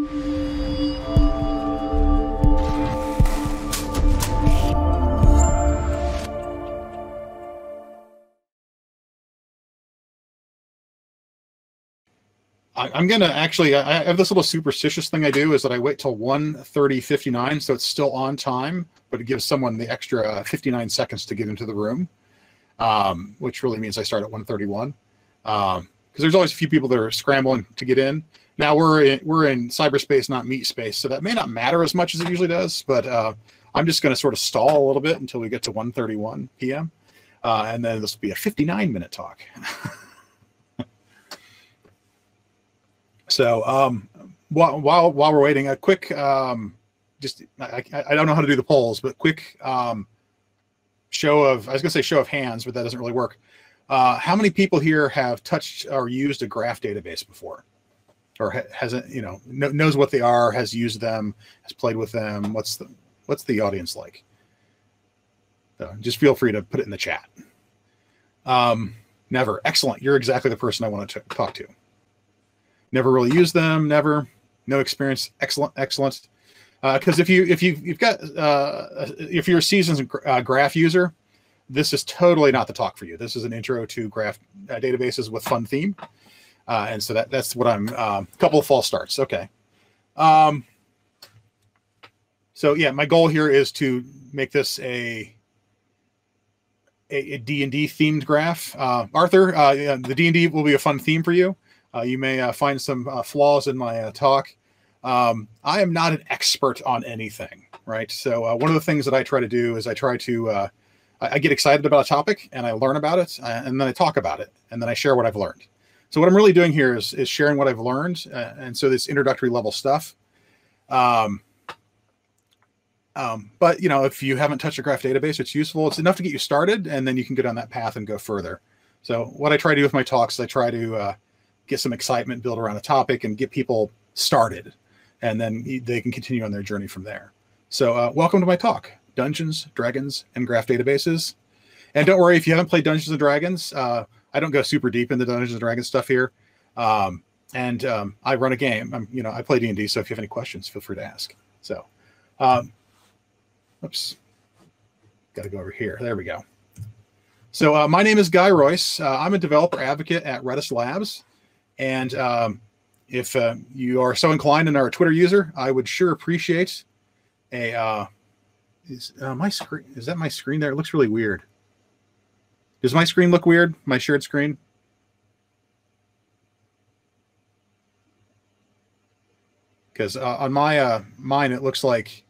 I, am gonna actually. I have this little superstitious thing I do is that I wait till 1:30, 59, so it's still on time, but it gives someone the extra uh, 59 seconds to get into the room, um, which really means I start at 1:31. Because um, there's always a few people that are scrambling to get in. Now we're in, we're in cyberspace, not meat space, so that may not matter as much as it usually does. But uh, I'm just going to sort of stall a little bit until we get to 1:31 p.m. Uh, and then this will be a 59 minute talk. So um, while, while while we're waiting, a quick um, just I, I don't know how to do the polls, but quick um, show of I was gonna say show of hands, but that doesn't really work. Uh, how many people here have touched or used a graph database before, or ha- hasn't you know kn- knows what they are, has used them, has played with them? What's the what's the audience like? So just feel free to put it in the chat. Um, never. Excellent. You're exactly the person I want to talk to never really used them, never, no experience. Excellent, excellent. Because uh, if you if you you've got uh, if you're a seasoned uh, graph user, this is totally not the talk for you. This is an intro to graph uh, databases with fun theme, uh, and so that that's what I'm. A um, couple of false starts. Okay. Um, so yeah, my goal here is to make this a a, a D&D themed graph. Uh, Arthur, uh, the D&D will be a fun theme for you. Uh, you may uh, find some uh, flaws in my uh, talk. Um, I am not an expert on anything, right? So uh, one of the things that I try to do is I try to uh, I, I, get excited about a topic and I learn about it and then I talk about it and then I share what I've learned. So what I'm really doing here is, is sharing what I've learned, and so this introductory level stuff. Um, um, but you know, if you haven't touched a graph database, it's useful. It's enough to get you started, and then you can go down that path and go further. So what I try to do with my talks, is I try to get some excitement built around a topic and get people started and then they can continue on their journey from there so uh, welcome to my talk dungeons dragons and graph databases and don't worry if you haven't played dungeons and dragons uh, i don't go super deep into dungeons and dragons stuff here um, and um, i run a game I'm, you know i play d&d so if you have any questions feel free to ask so um, oops got to go over here there we go so uh, my name is guy royse uh, i'm a developer advocate at redis labs and um, if uh, you are so inclined and are a Twitter user, I would sure appreciate a. Uh, is uh, my screen? Is that my screen there? It looks really weird. Does my screen look weird? My shared screen? Because uh, on my uh, mine, it looks like.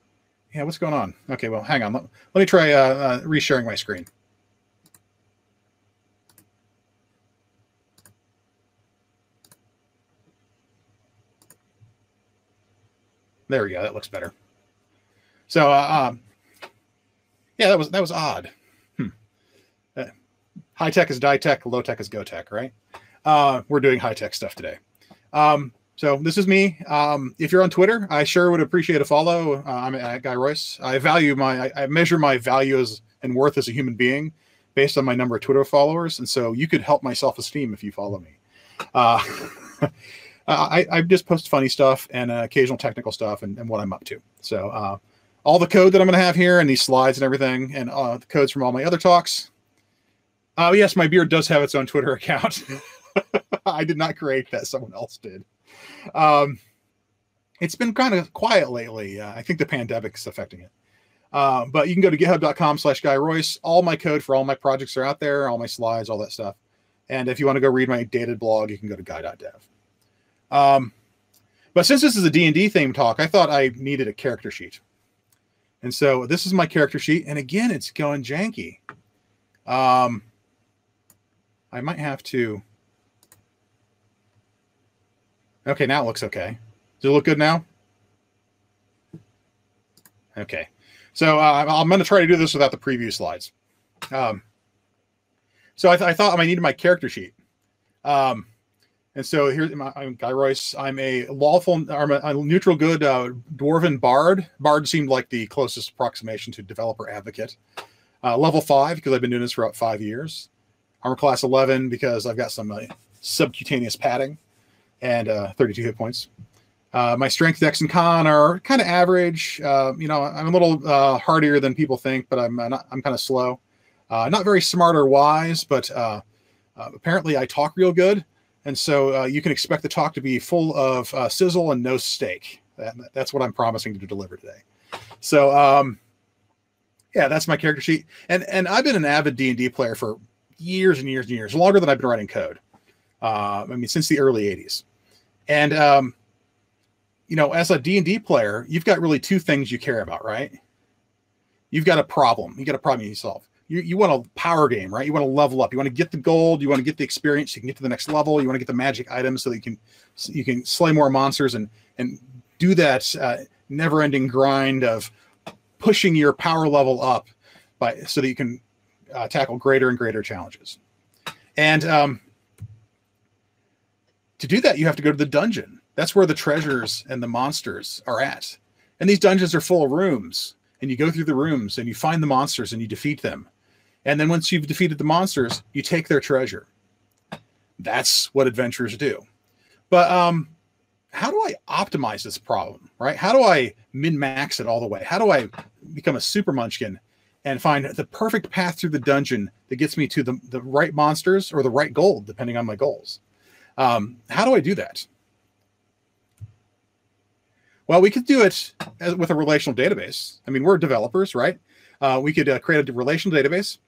Yeah, what's going on? Okay, well, hang on. Let, let me try uh, uh, resharing my screen. There we go. That looks better. So, uh, um, yeah, that was that was odd. High tech is die tech, low tech is go tech, right? Uh, we're doing high tech stuff today. Um, so this is me. Um, if you're on Twitter, I sure would appreciate a follow. Uh, I'm at Guy Royse. I value my, I, I measure my value as and worth as a human being based on my number of Twitter followers, and so you could help my self esteem if you follow me. Uh, uh, I, I just post funny stuff and uh, occasional technical stuff and, and, what I'm up to. So uh, all the code that I'm going to have here and these slides and everything, and uh, the codes from all my other talks. Oh yes, my beard does have its own Twitter account. I did not create that; someone else did. Um, it's been kind of quiet lately. Uh, I think the pandemic is affecting it. Uh, but you can go to github.com slash guy royse all my code for all my projects are out there all my slides all that stuff and if you want to go read my dated blog you can go to guy.dev um, but since this is a D&D theme talk, I thought I needed a character sheet. And so this is my character sheet. And again, it's going janky. Um, I might have to. Okay, now it looks okay. Does it look good now? Okay. So uh, I'm going to try to do this without the preview slides. Um, so I, th- I thought I needed my character sheet. Um, and so here's I'm Guy Royse. I'm a lawful, I'm a, a neutral good uh, dwarven bard. Bard seemed like the closest approximation to developer advocate. Uh, level five because I've been doing this for about five years. Armor class 11 because I've got some uh, subcutaneous padding and uh, 32 hit points. Uh, my strength, dex, and con are kind of average. Uh, you know, I'm a little uh, hardier than people think, but I'm uh, not, I'm kind of slow. Not very smart or wise, but apparently I talk real good, and so you can expect the talk to be full of sizzle and no steak. That, that's what I'm promising to deliver today. So, um, yeah, that's my character sheet, and and I've been an avid D and D player for years and years and years, longer than I've been writing code. I mean, since the early '80s, and um, you know, as a D&D player, you've got really two things you care about, right? You've got a problem. You got a problem you solve. You, you want a power game, right? You want to level up. You want to get the gold. You want to get the experience. You can get to the next level. You want to get the magic items so that you can you can slay more monsters and and do that uh, never-ending grind of pushing your power level up by so that you can uh, tackle greater and greater challenges. And um, to do that, you have to go to the dungeon that's where the treasures and the monsters are at. And these dungeons are full of rooms. And you go through the rooms and you find the monsters and you defeat them. And then once you've defeated the monsters, you take their treasure. That's what adventurers do. But um, how do I optimize this problem, right? How do I min max it all the way? How do I become a super munchkin and find the perfect path through the dungeon that gets me to the, the right monsters or the right gold, depending on my goals? Um, how do I do that? Well, we could do it with a relational database. I mean, we're developers, right? Uh, we could uh, create a relational database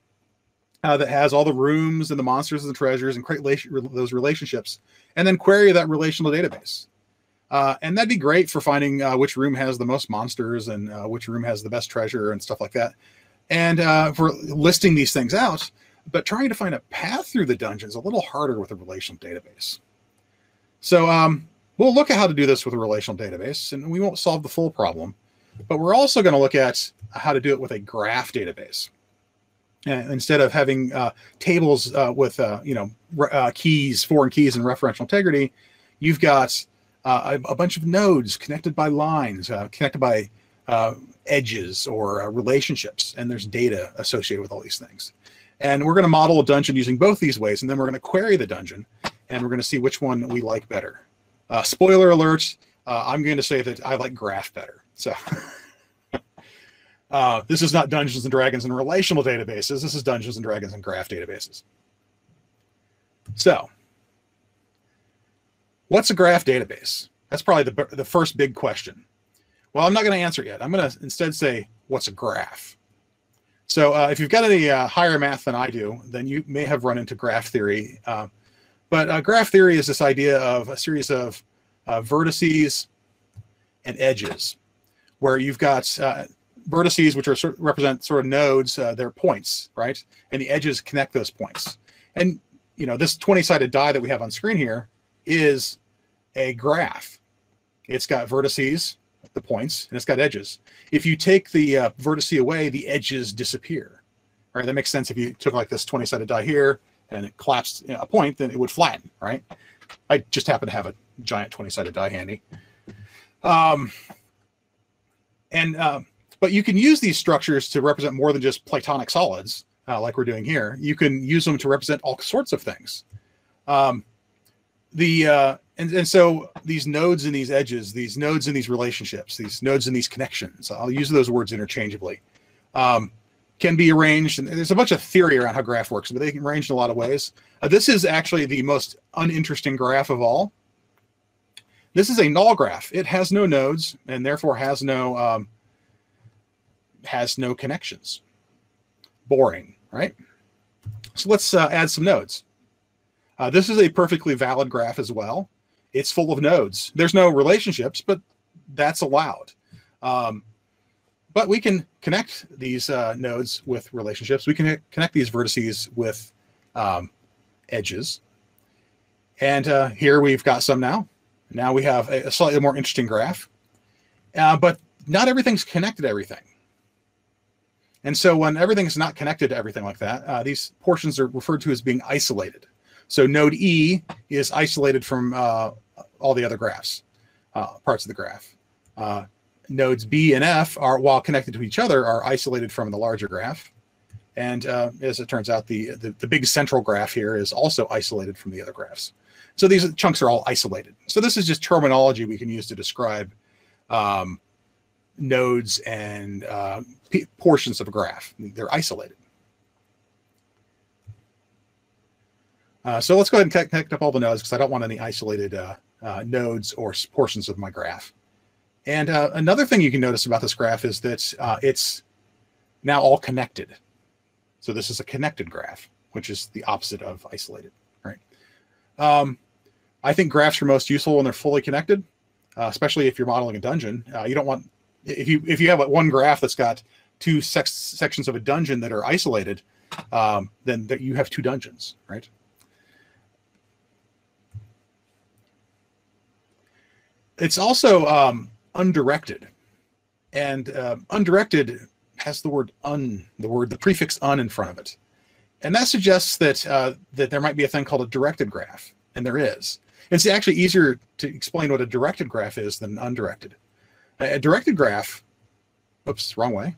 uh, that has all the rooms and the monsters and the treasures and create those relationships, and then query that relational database. Uh, and that'd be great for finding uh, which room has the most monsters and uh, which room has the best treasure and stuff like that. And for listing these things out, but trying to find a path through the dungeon is a little harder with a relational database. So um, We'll look at how to do this with a relational database, and we won't solve the full problem, but we're also going to look at how to do it with a graph database. And instead of having uh, tables uh, with uh, you know uh, keys, foreign keys, and referential integrity, you've got uh, a, a, bunch of nodes connected by lines, uh, connected by edges or relationships, and there's data associated with all these things. And we're going to model a dungeon using both these ways, and then we're going to query the dungeon, and we're going to see which one we like better. Uh, spoiler alert, Uh, I'm going to say that I like graph better. So uh, this is not Dungeons and Dragons and relational databases. This is Dungeons and Dragons and graph databases. So what's a graph database? That's probably the, the first big question. Well, I'm not going to answer yet. I'm going to instead say, what's a graph? So uh, if you've got any uh, higher math than I do, then you may have run into graph theory. Uh, but graph theory is this idea of a series of uh, vertices and edges, where you've got uh, vertices which are sort represent sort of nodes, uh, they're points, right? And the edges connect those points. And you know, this 20-sided die that we have on screen here is a graph. It's got vertices, the points, and it's got edges. If you take the uh, away, the edges disappear. Right? That makes sense if you took like this 20-sided die here, and it collapsed a point, then it would flatten, right? I just happen to have a giant 20 sided die handy. Um, and, uh, but you can use these structures to represent more than just platonic solids, uh, like we're doing here. You can use them to represent all sorts of things. Um, the, uh, and, and so these nodes and these edges, these nodes and these relationships, these nodes and these connections, I'll use those words interchangeably. Um, can be arranged. And there's a bunch of theory around how graph works, but they can arrange in a lot of ways. Uh, this is actually the most uninteresting graph of all. This is a null graph. It has no nodes and therefore has no um, has no connections. Boring, right? So let's uh, add some nodes. Uh, this is a perfectly valid graph as well. It's full of nodes. There's no relationships, but that's allowed. Um, but we can connect these uh, nodes with relationships. We can connect these vertices with um, edges. And uh, here we've got some now. Now we have a, slightly more interesting graph. Uh, but not everything's connected to everything. And so when everything's not connected to everything like that, uh, these portions are referred to as being isolated. So node E is isolated from uh, all the other graphs, uh, parts of the graph nodes B and F are, while connected to each other, are isolated from the larger graph. And uh, as it turns out, the, the, the big central graph here is also isolated from the other graphs. So these chunks are all isolated. So this is just terminology we can use to describe um, nodes and uh, portions of a graph. They're isolated. Uh, so let's go ahead and connect up all the nodes because I don't want any isolated uh, uh, nodes or portions of my graph. And uh, another thing you can notice about this graph is that uh, it's now all connected. So this is a connected graph, which is the opposite of isolated, right? Um, I think graphs are most useful when they're fully connected, uh, especially if you're modeling a dungeon. you don't want if you if you have one graph that's got two sections of a dungeon that are isolated, um, then that you have two dungeons, right? It's also um, undirected, and uh, undirected has the word un, the word the prefix un in front of it, and that suggests that uh, that there might be a thing called a directed graph, and there is. It's actually easier to explain what a directed graph is than undirected. A directed graph, oops, wrong way,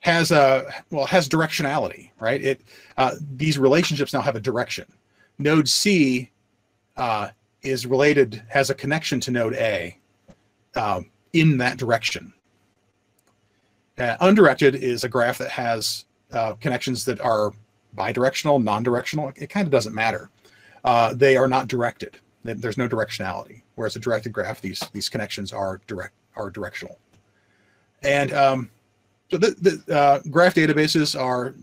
has a well has directionality, right? It uh, these relationships now have a direction. Node C uh, is related, has a connection to node A um, in that direction. Uh, undirected is a graph that has uh, connections that are bidirectional, non-directional. It kind of doesn't matter. Uh, they are not directed. There's no directionality. Whereas a directed graph, these these connections are direct are directional. And um, so the, the uh, graph databases are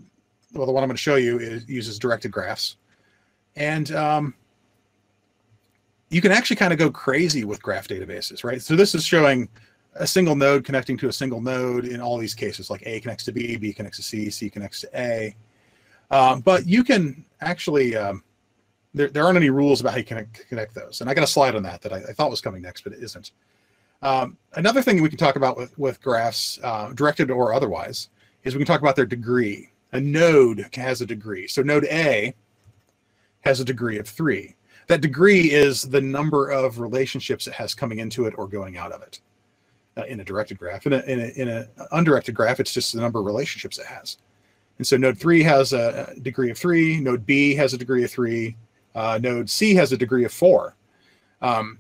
well, the one I'm going to show you is, uses directed graphs, and um, you can actually kind of go crazy with graph databases, right? So this is showing a single node connecting to a single node in all these cases, like A connects to B, B connects to C, C connects to A. Um, but you can actually, um, there, there aren't any rules about how you can connect those. And I got a slide on that that I, I thought was coming next, but it isn't. Um, another thing we can talk about with, with graphs, uh, directed or otherwise, is we can talk about their degree. A node has a degree. So node A has a degree of three that degree is the number of relationships it has coming into it or going out of it uh, in a directed graph. In a, in, a, in a undirected graph, it's just the number of relationships it has. And so node three has a degree of three, node B has a degree of three, uh, node C has a degree of four. Um,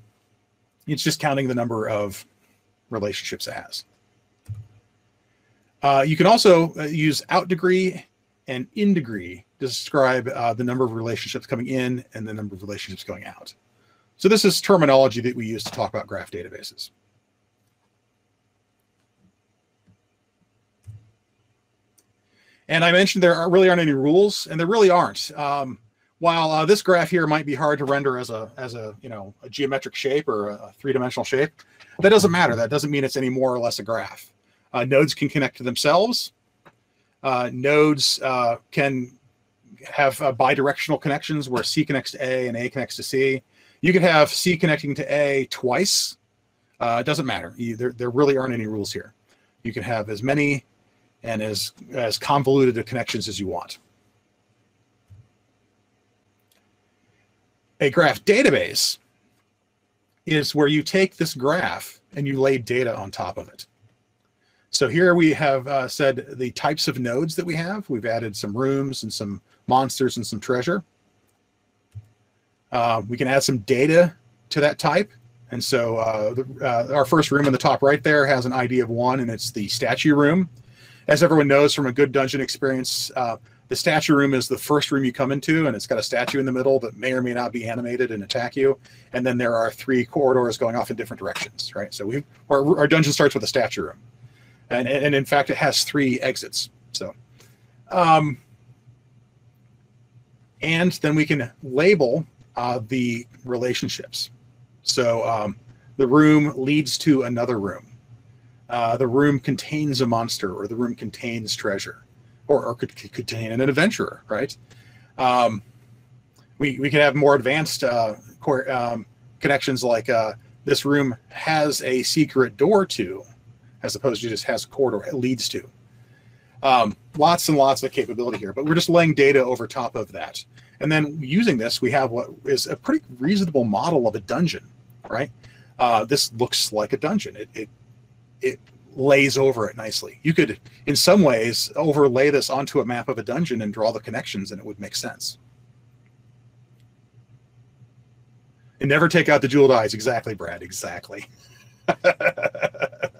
it's just counting the number of relationships it has. Uh, you can also uh, use out degree and in degree describe uh, the number of relationships coming in and the number of relationships going out. So this is terminology that we use to talk about graph databases. And I mentioned there really aren't any rules, and there really aren't. Um, while uh, this graph here might be hard to render as a as a you know a geometric shape or a three-dimensional shape, that doesn't matter. That doesn't mean it's any more or less a graph. Uh, nodes can connect to themselves. Uh, nodes uh, can have uh, bidirectional connections where C connects to A and A connects to C. You could have C connecting to A twice. Uh, it doesn't matter. You, there, there really aren't any rules here. You can have as many and as, as convoluted connections as you want. A graph database is where you take this graph and you lay data on top of it. So here we have uh, said the types of nodes that we have. We've added some rooms and some monsters and some treasure. Uh, we can add some data to that type. And so uh, the, uh, our first room in the top right there has an ID of one, and it's the statue room. As everyone knows from a good dungeon experience, uh, the statue room is the first room you come into, and it's got a statue in the middle that may or may not be animated and attack you. And then there are three corridors going off in different directions, right? So we our, our dungeon starts with a statue room, and and in fact it has three exits. So, um, and then we can label uh, the relationships. So um, the room leads to another room. Uh, the room contains a monster, or the room contains treasure, or, or could, could contain an adventurer, right? Um, we, we can have more advanced uh, um, connections like uh, this room has a secret door to, as opposed to just has a corridor it leads to. Um, lots and lots of capability here, but we're just laying data over top of that. And then using this, we have what is a pretty reasonable model of a dungeon, right? Uh, this looks like a dungeon. It, it, it lays over it nicely. You could, in some ways, overlay this onto a map of a dungeon and draw the connections, and it would make sense. And never take out the jeweled eyes. Exactly, Brad. Exactly.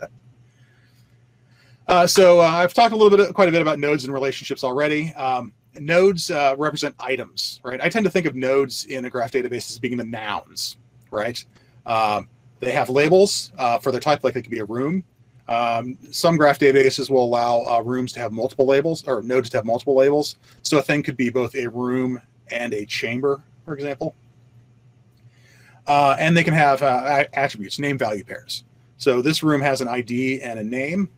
uh, so uh, I've talked a little bit, quite a bit about nodes and relationships already. Um, nodes uh, represent items, right? I tend to think of nodes in a graph database as being the nouns, right? Um, they have labels uh, for their type, like it could be a room. Um, some graph databases will allow uh, rooms to have multiple labels or nodes to have multiple labels. So a thing could be both a room and a chamber, for example. Uh, and they can have attributes, name value pairs. So this room has an ID and a name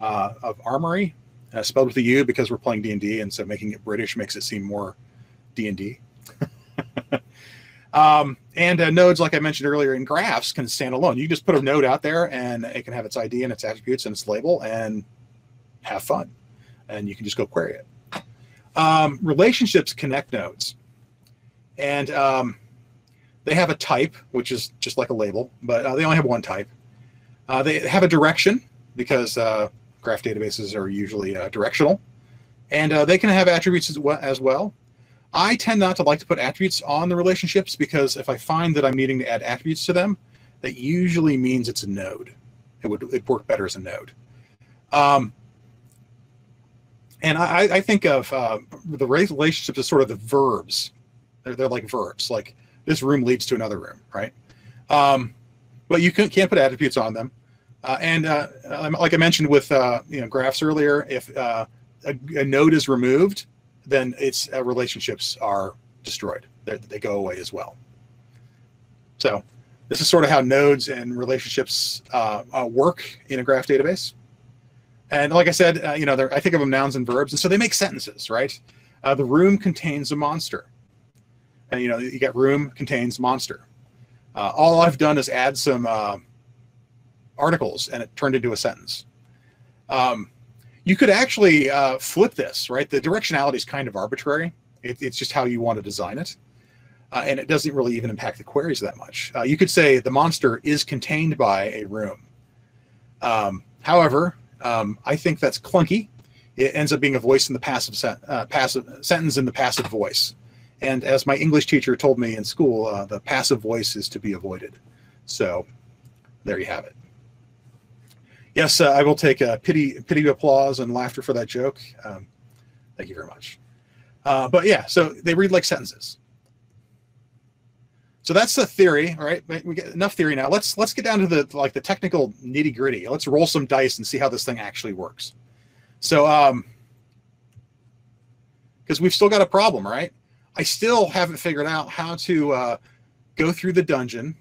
uh, of Armory, uh, spelled with a U because we're playing D&D, and so making it British makes it seem more D&D. um, and uh, nodes, like I mentioned earlier, in graphs can stand alone. You just put a node out there, and it can have its ID and its attributes and its label, and have fun. And you can just go query it. Um, relationships connect nodes, and um, they have a type, which is just like a label, but uh, they only have one type. Uh, they have a direction because uh, graph databases are usually uh, directional, and uh, they can have attributes as well, as well. I tend not to like to put attributes on the relationships because if I find that I'm needing to add attributes to them, that usually means it's a node. It would it work better as a node. Um, and I, I think of uh, the relationships as sort of the verbs. They're, they're like verbs, like this room leads to another room, right? Um, but you can, not put attributes on them. Uh, and uh, um, like I mentioned with uh, you know graphs earlier, if uh, a, a, node is removed, then its uh, relationships are destroyed. They're, they go away as well. So this is sort of how nodes and relationships uh, work in a graph database. And like I said, you know, I think of them nouns and verbs, and so they make sentences, right? the room contains a monster and you know you get room contains monster. All I've done is add some uh, articles, and it turned into a sentence. Um, you could actually uh, flip this, right? The directionality is kind of arbitrary. It, it's just how you want to design it. Uh, and it doesn't really even impact the queries that much. Uh, you could say the monster is contained by a room. Um, however, um, I think that's clunky. It ends up being a voice in the passive, sen- uh, passive sentence in the passive voice. And as my English teacher told me in school, uh, the passive voice is to be avoided. So there you have it. Yes, uh, I will take a pity, pity applause and laughter for that joke. Um, thank you very much. Uh, but yeah, so they read like sentences. So that's the theory, all right? We get enough theory now. Let's let's get down to the like the technical nitty gritty. Let's roll some dice and see how this thing actually works. So, um, because we've still got a problem, right? I still haven't figured out how to uh, go through the dungeon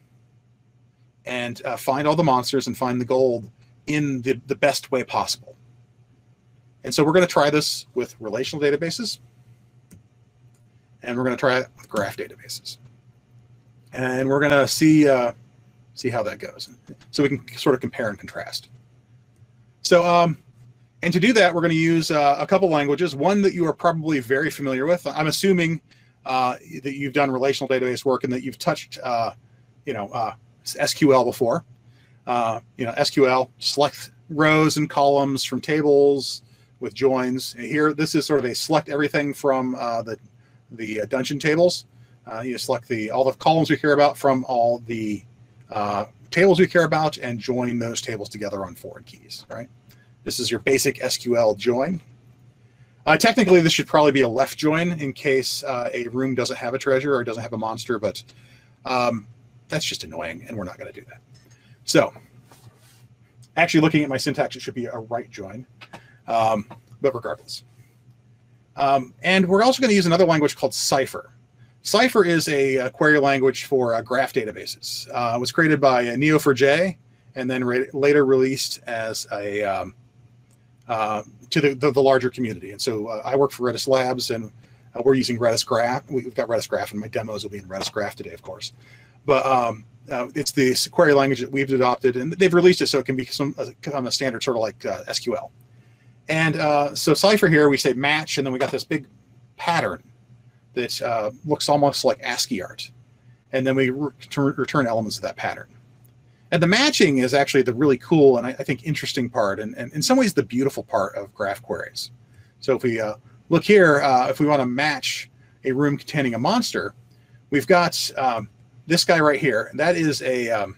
and uh, find all the monsters and find the gold in the, the best way possible. And so we're going to try this with relational databases, and we're going to try it with graph databases, and we're going to see uh, see how that goes. So we can sort of compare and contrast. So um, and to do that, we're going to use uh, a couple languages. One that you are probably very familiar with. I'm assuming uh, that you've done relational database work and that you've touched, uh, you know, uh, SQL before. Uh, you know, SQL select rows and columns from tables with joins. Here, this is sort of a select everything from uh, the the uh, dungeon tables. you select the all the columns we care about from all the tables we care about and join those tables together on foreign keys. Right. This is your basic SQL join. Uh, technically, this should probably be a left join in case uh, a room doesn't have a treasure or doesn't have a monster, but um, that's just annoying, and we're not going to do that. So, actually, looking at my syntax, it should be a right join, um, but regardless. Um, and we're also going to use another language called Cypher. Cypher is a, a query language for uh, graph databases. Uh, it was created by Neo4j and then re later released as a um, uh, to the, the, the, larger community. And so uh, I work for Redis Labs and uh, we're using Redis Graph. We've got Redis Graph and my demos will be in Redis Graph today, of course. But um, uh, it's the query language that we've adopted and they've released it so it can become a, a standard sort of like uh, SQL. And uh, so Cypher here, we say match, and then we got this big pattern that looks almost like ASCII art. And then we re return elements of that pattern. And the matching is actually the really cool and I, I think interesting part, and, and, in some ways the beautiful part of graph queries. So if we uh, look here, uh, if we want to match a room containing a monster, we've got um, this guy right here, that is a um,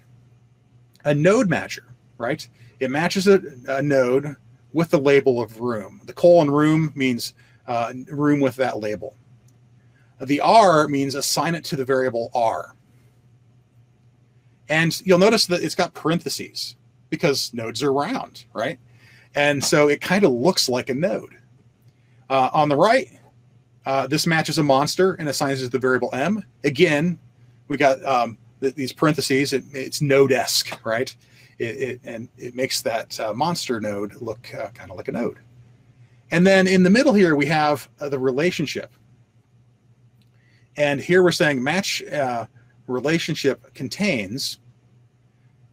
a node matcher, right? It matches a, a, node with the label of room. The colon room means uh, room with that label. The R means assign it to the variable R. And you'll notice that it's got parentheses because nodes are round, right? And so it kind of looks like a node. Uh, on the right, uh, this matches a monster and assigns it to the variable m. Again, we got um, th these parentheses. It, it's node-esque, right? It, it, and it makes that uh, monster node look uh, kind of like a node. And then in the middle here, we have uh, the relationship. And here we're saying match uh, relationship contains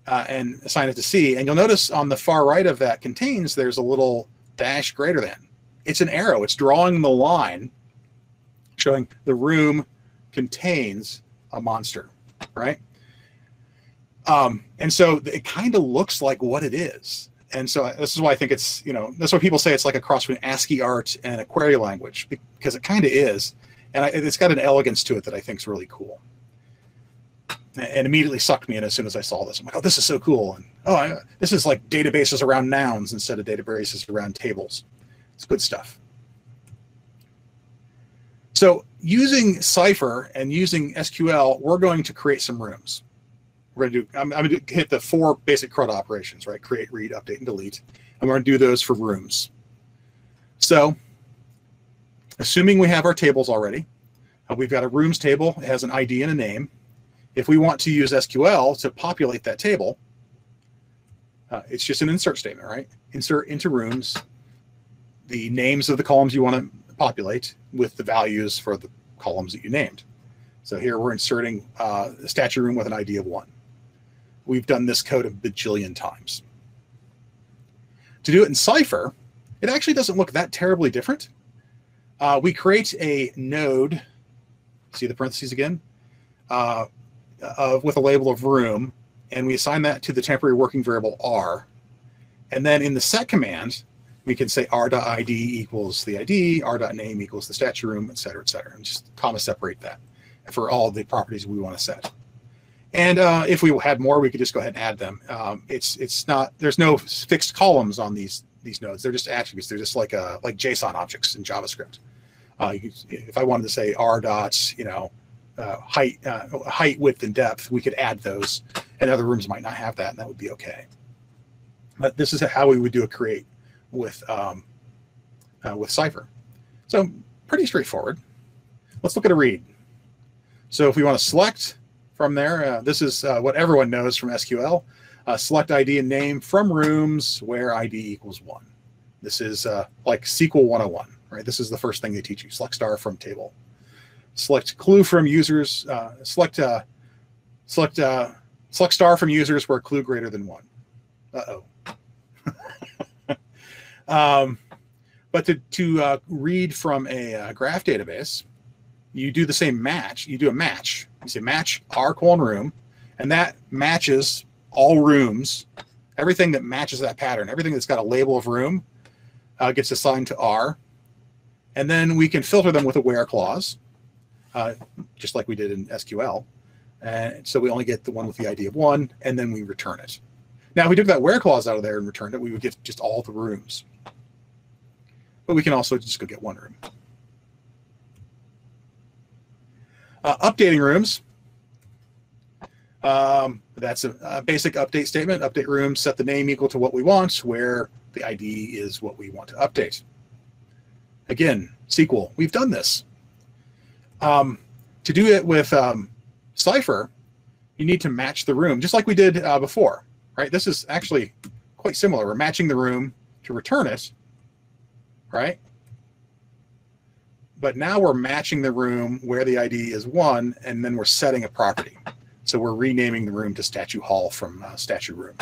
uh, and assign it to C. And you'll notice on the far right of that contains, there's a little dash greater than. It's an arrow. It's drawing the line showing the room contains a monster, right? Um, and so it kind of looks like what it is. And so this is why I think it's, you know, that's why people say it's like a cross between ASCII art and a query language because it kind of is. And I, it's got an elegance to it that I think is really cool and immediately sucked me in as soon as I saw this. I'm like, oh, this is so cool. And oh, I, this is like databases around nouns instead of databases around tables. It's good stuff. So using Cypher and using SQL, we're going to create some rooms. We're going to do, I'm, I'm going to hit the four basic CRUD operations, right? Create, read, update, and delete. We're going to do those for rooms. So assuming we have our tables already, uh, we've got a rooms table. It has an ID and a name. If we want to use SQL to populate that table, uh, it's just an insert statement, right? Insert into rooms the names of the columns you want to populate with the values for the columns that you named. So here we're inserting uh, a statue room with an ID of one. We've done this code a bajillion times. To do it in Cypher, it actually doesn't look that terribly different. Uh, we create a node, see the parentheses again, uh, of with a label of room, and we assign that to the temporary working variable r. And then in the set command, we can say r.id equals the id, r.name equals the statue room, et cetera, et cetera, and just comma separate that for all the properties we want to set. And uh, if we had more, we could just go ahead and add them. Um, it's it's not there's no fixed columns on these these nodes. They're just attributes. They're just like a like JSON objects in JavaScript. Uh, if I wanted to say r dots, you know, uh, height, uh, height, width, and depth, we could add those, and other rooms might not have that, and that would be okay. But this is how we would do a create with um, uh, with Cypher. So pretty straightforward. Let's look at a read. So if we want to select from there, uh, this is uh, what everyone knows from SQL. Uh, select ID and name from rooms where ID equals one. This is like SQL 101, right? This is the first thing they teach you. Select star from table select clue from users, uh, select uh, select uh, select star from users where clue greater than one. Uh oh. um, but to to uh, read from a uh, graph database, you do the same match. You do a match. You say match r colon room, and that matches all rooms. Everything that matches that pattern, everything that's got a label of room, uh, gets assigned to R. And then we can filter them with a where clause uh, just like we did in SQL. And so we only get the one with the ID of one, and then we return it. Now, if we took that where clause out of there and returned it, we would get just all the rooms. But we can also just go get one room. Uh, updating rooms. Um, that's a, a, basic update statement. Update rooms, set the name equal to what we want, where the ID is what we want to update. Again, SQL, we've done this. Um, to do it with um, Cypher, you need to match the room, just like we did uh, before, right? This is actually quite similar. We're matching the room to return it, right? But now we're matching the room where the ID is one, and then we're setting a property. So we're renaming the room to Statue Hall from uh, Statue Room.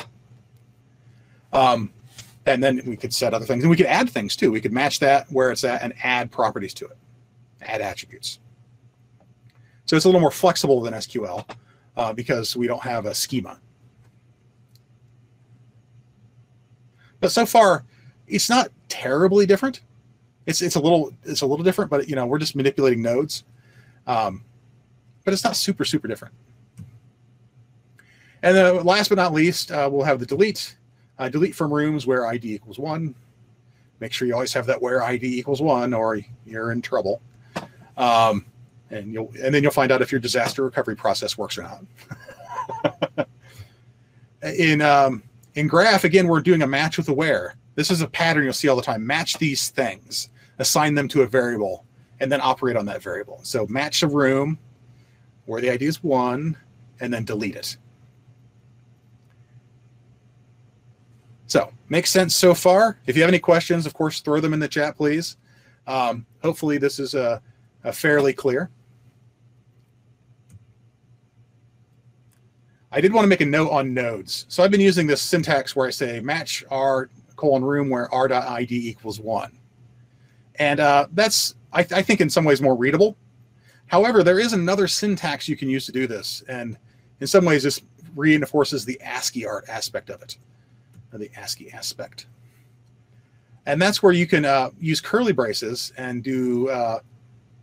Um, and then we could set other things, and we could add things too. We could match that where it's at and add properties to it, add attributes. So it's a little more flexible than SQL uh, because we don't have a schema. But so far, it's not terribly different. It's it's a little it's a little different, but you know we're just manipulating nodes. Um, but it's not super super different. And then last but not least, uh, we'll have the delete. Uh, delete from rooms where ID equals one. Make sure you always have that where ID equals one or you're in trouble. Um, and you'll and then you'll find out if your disaster recovery process works or not. in um, in graph, again, we're doing a match with a where. This is a pattern you'll see all the time. Match these things, assign them to a variable, and then operate on that variable. So match a room where the ID is one, and then delete it. So makes sense so far. If you have any questions, of course, throw them in the chat, please. Um, hopefully this is a, a fairly clear. I did want to make a note on nodes. So I've been using this syntax where I say match r colon room where r.id equals one. And uh, that's, I, I, think in some ways more readable. However, there is another syntax you can use to do this. And in some ways, this reinforces the ASCII art aspect of it, or the ASCII aspect. And that's where you can uh, use curly braces and do uh,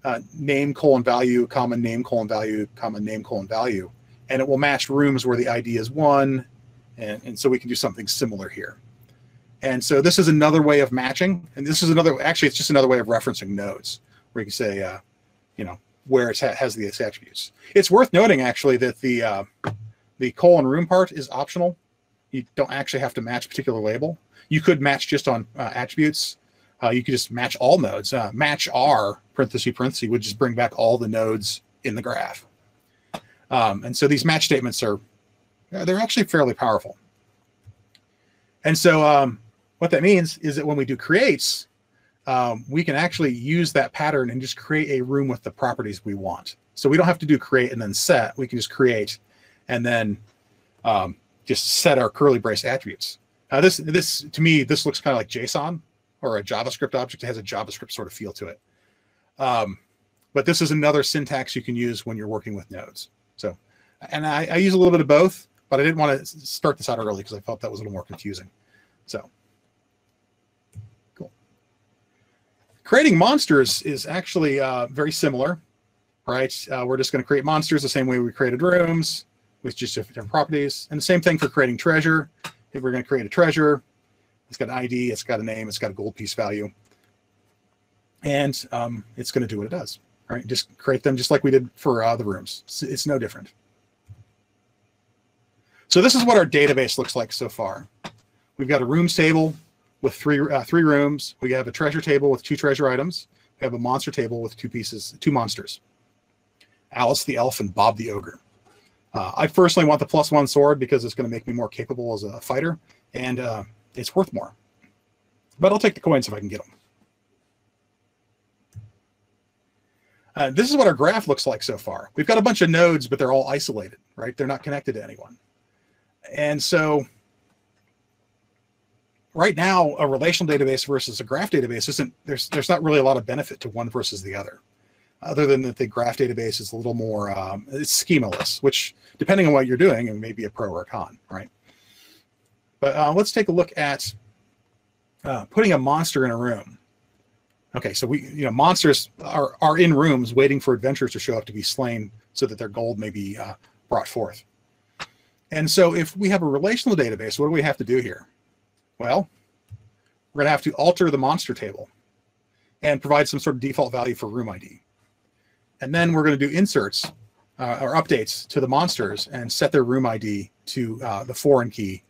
uh name colon value, comma name colon value, comma name colon value and it will match rooms where the ID is one. And, and so we can do something similar here. And so this is another way of matching. And this is another, actually, it's just another way of referencing nodes where you can say, uh, you know, where it ha has these attributes. It's worth noting, actually, that the, uh, the colon room part is optional. You don't actually have to match a particular label. You could match just on uh, attributes. Uh, you could just match all nodes. Uh, match R parenthesis parenthesis would just bring back all the nodes in the graph. Um, and so these match statements are they're actually fairly powerful. And so um, what that means is that when we do creates, um, we can actually use that pattern and just create a room with the properties we want. So we don't have to do create and then set. We can just create and then um, just set our curly brace attributes. Now this, this to me, this looks kind of like JSON or a JavaScript object. It has a JavaScript sort of feel to it. Um, but this is another syntax you can use when you're working with nodes. So, and I, I use a little bit of both, but I didn't want to start this out early because I felt that was a little more confusing. So, Creating monsters is actually uh, very similar, right? Uh, we're just going to create monsters the same way we created rooms with just different properties. And the same thing for creating treasure. If we're going to create a treasure, it's got an ID, it's got a name, it's got a gold piece value. And um, it's going to do what it does right? Just create them just like we did for uh, the rooms. It's, it's no different. So this is what our database looks like so far. We've got a rooms table with three uh, three rooms. We have a treasure table with two treasure items. We have a monster table with two pieces, two monsters. Alice the elf and Bob the ogre. Uh, I personally want the plus one sword because it's going to make me more capable as a fighter, and uh, it's worth more. But I'll take the coins if I can get them. Uh, this is what our graph looks like so far. We've got a bunch of nodes, but they're all isolated, right? They're not connected to anyone. And so right now, a relational database versus a graph database isn't, there's, there's not really a lot of benefit to one versus the other, other than that the graph database is a little more, um, it's schemaless, which depending on what you're doing, it may be a pro or a con, right? But uh, let's take a look at uh, putting a monster in a room. Okay, so we, you know, monsters are, are in rooms waiting for adventurers to show up to be slain so that their gold may be uh, brought forth. And so if we have a relational database, what do we have to do here? Well, we're going to have to alter the monster table and provide some sort of default value for room ID. And then we're going to do inserts uh, or updates to the monsters and set their room ID to uh, the foreign key,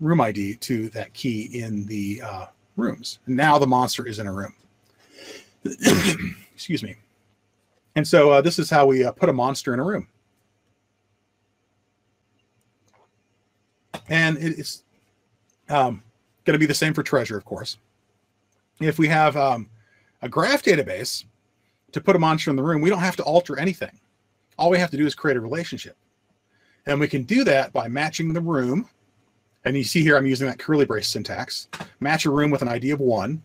room ID to that key in the uh, rooms. And now the monster is in a room. Excuse me. And so uh, this is how we uh, put a monster in a room. And it's um, going to be the same for treasure, of course. If we have um, a graph database to put a monster in the room, we don't have to alter anything. All we have to do is create a relationship. And we can do that by matching the room. And you see here, I'm using that curly brace syntax. Match a room with an ID of one